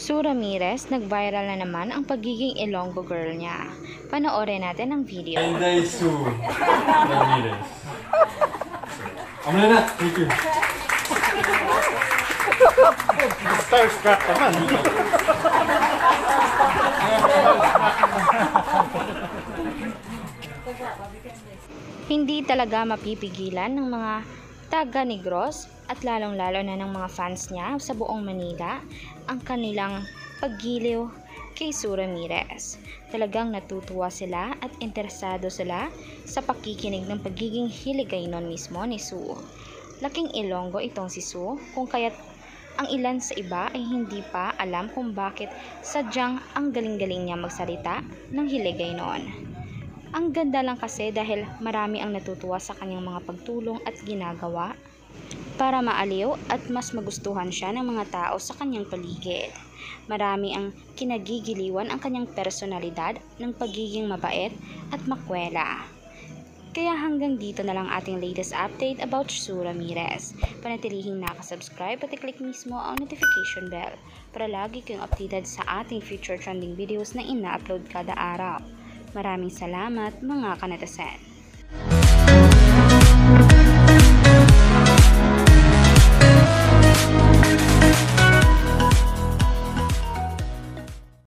Sue Ramirez, nag-viral na naman ang pagiging Ilonggo girl niya. Panoorin natin ang video. Inday Sue Ramirez. Amo na na. Thank you. Starstruck naman. Hindi talaga mapipigilan ng mga taga Negros at lalong-lalo na ng mga fans niya sa buong Manila ang kanilang paggiliw kay Sue Ramirez. Talagang natutuwa sila at interesado sila sa pakikinig ng pagiging hiligay nun mismo ni Sue. Laking ilonggo itong si Sue kung kaya't ang ilan sa iba ay hindi pa alam kung bakit sadyang ang galing-galing niya magsalita ng hiligay noon. Ang ganda lang kasi dahil marami ang natutuwa sa kanyang mga pagtulong at ginagawa para maaliw at mas magustuhan siya ng mga tao sa kanyang paligid. Marami ang kinagigiliwan ang kanyang personalidad ng pagiging mabait at makwela. Kaya hanggang dito na lang ating latest update about Sue Ramirez. Panatilihing nakasubscribe at i-click mismo ang notification bell para lagi kayong updated sa ating future trending videos na ina-upload kada araw. Maraming salamat mga kanatasan.